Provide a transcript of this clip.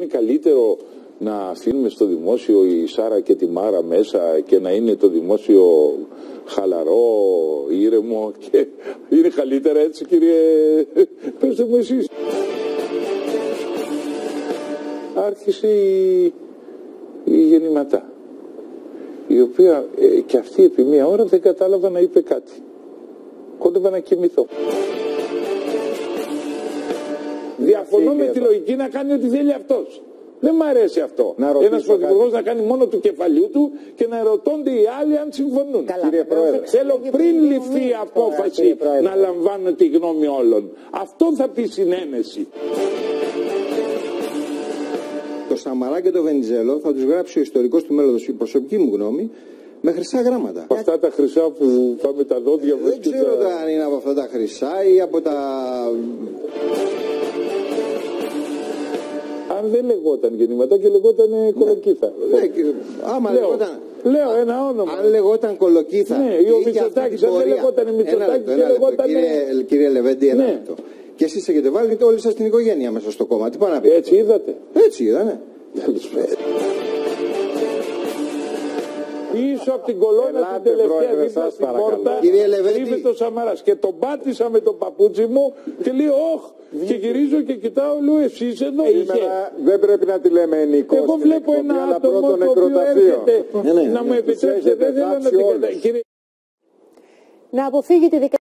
είναι καλύτερο να αφήνουμε στο δημόσιο η Σάρα και τη Μάρα μέσα και να είναι το δημόσιο χαλαρό, ήρεμο και είναι καλύτερα έτσι κύριε, πέστε μου εσείς. Άρχισε η, η γεννηματά η οποία ε, και αυτή επί μία ώρα δεν κατάλαβα να είπε κάτι. Κόντευα να κοιμηθώ. Διαφωνώ με τη λογική να κάνει ό,τι θέλει αυτός. Δεν μ' αρέσει αυτό. Ένας πρωθυπουργός να κάνει μόνο του κεφαλιού του και να ερωτώνται οι άλλοι αν συμφωνούν. Καλά, Κύριε Πρόεδρε. Θέλω πριν ληφθεί η απόφαση να λαμβάνω τη γνώμη όλων. Αυτό θα πει συνένεση. Το Σαμαρά και το Βενιζέλο θα τους γράψει ο ιστορικός του μέλλοντος, η προσωπική μου γνώμη, με χρυσά γράμματα. Από αυτά τα χρυσά που πάμε τα δόντια μας Δεν ξέρω τα... αν είναι από αυτά τα χρυσά ή από τα Αν δεν λεγόταν γεννηματά και λεγόταν ναι. κολοκύθα. Ναι, κύριε, άμα Λέω, λεγόταν. λέω ένα όνομα. Αν λεγόταν κολοκύθα. Ναι, ή ο Μητσοτάκης, αν δεν λεγόταν Μητσοτάκης και λεγόταν- Κύριε, κύριε Λεβέντη, ένα Ναι. λεπτό. Και εσείς έχετε βάλει όλοι σας την οικογένεια μέσα στο κόμμα. Τι πάνε να πείτε. Έτσι είδατε. Έτσι είδανε. Πίσω από την κολόνα Ελάτε, την τελευταία πρόεδρε, δίπλα σας στην παρακαλώ. πόρτα Κύριε Λεβέντη. κρύβεται ο Σαμαράς και τον πάτησα με το παπούτσι μου και λέει όχ και γυρίζω και κοιτάω λέω εσείς εδώ είχε. Σήμερα δεν πρέπει να τη λέμε ενικός. Εγώ στην βλέπω εκπομπή, ένα αλλά άτομο πρώτον το οποίο νεκροταφείο. έρχεται Ναι, ναι, να ναι. μου Τους επιτρέψετε έχετε δεν θέλω να βάψει την όλους. κατα... Κύριε να αποφύγει τη δικασία.